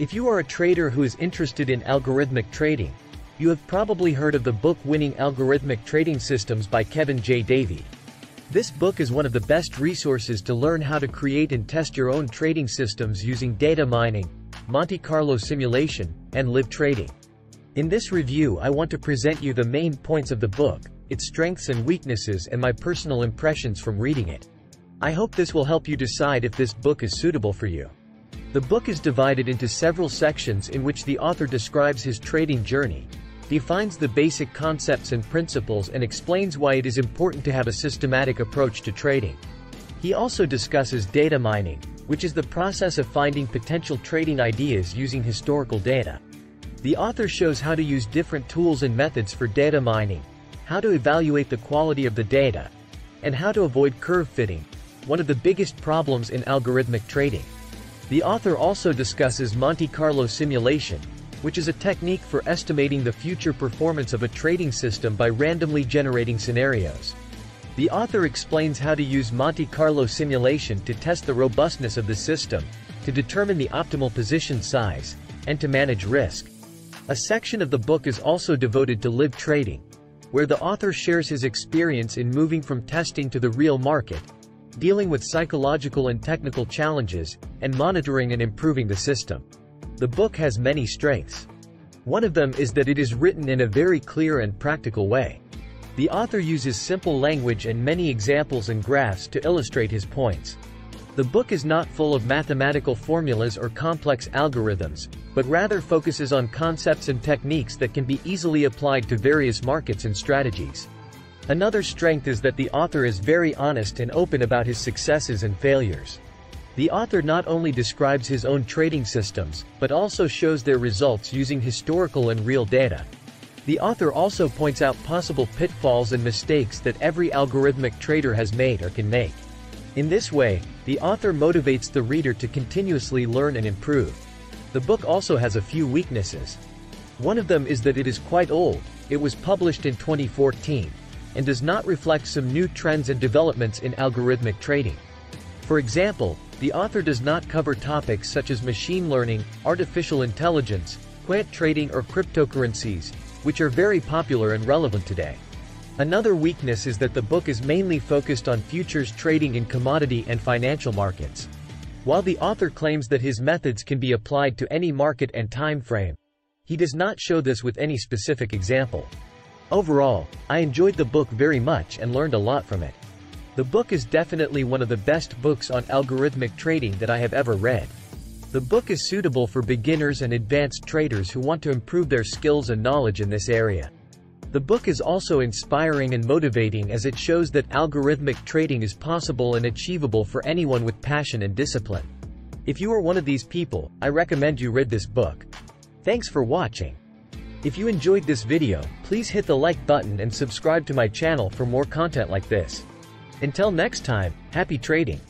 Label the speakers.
Speaker 1: If you are a trader who is interested in algorithmic trading, you have probably heard of the book Winning Algorithmic Trading Systems by Kevin J. Davey. This book is one of the best resources to learn how to create and test your own trading systems using data mining, Monte Carlo simulation, and live trading. In this review I want to present you the main points of the book, its strengths and weaknesses and my personal impressions from reading it. I hope this will help you decide if this book is suitable for you. The book is divided into several sections in which the author describes his trading journey, defines the basic concepts and principles and explains why it is important to have a systematic approach to trading. He also discusses data mining, which is the process of finding potential trading ideas using historical data. The author shows how to use different tools and methods for data mining, how to evaluate the quality of the data, and how to avoid curve fitting, one of the biggest problems in algorithmic trading. The author also discusses Monte Carlo simulation, which is a technique for estimating the future performance of a trading system by randomly generating scenarios. The author explains how to use Monte Carlo simulation to test the robustness of the system, to determine the optimal position size, and to manage risk. A section of the book is also devoted to live trading, where the author shares his experience in moving from testing to the real market, dealing with psychological and technical challenges, and monitoring and improving the system. The book has many strengths. One of them is that it is written in a very clear and practical way. The author uses simple language and many examples and graphs to illustrate his points. The book is not full of mathematical formulas or complex algorithms, but rather focuses on concepts and techniques that can be easily applied to various markets and strategies. Another strength is that the author is very honest and open about his successes and failures. The author not only describes his own trading systems, but also shows their results using historical and real data. The author also points out possible pitfalls and mistakes that every algorithmic trader has made or can make. In this way, the author motivates the reader to continuously learn and improve. The book also has a few weaknesses. One of them is that it is quite old, it was published in 2014, and does not reflect some new trends and developments in algorithmic trading. For example, the author does not cover topics such as machine learning, artificial intelligence, quant trading or cryptocurrencies, which are very popular and relevant today. Another weakness is that the book is mainly focused on futures trading in commodity and financial markets. While the author claims that his methods can be applied to any market and time frame, he does not show this with any specific example. Overall, I enjoyed the book very much and learned a lot from it. The book is definitely one of the best books on algorithmic trading that I have ever read. The book is suitable for beginners and advanced traders who want to improve their skills and knowledge in this area. The book is also inspiring and motivating as it shows that algorithmic trading is possible and achievable for anyone with passion and discipline. If you are one of these people, I recommend you read this book. Thanks for watching. If you enjoyed this video, please hit the like button and subscribe to my channel for more content like this. Until next time, happy trading!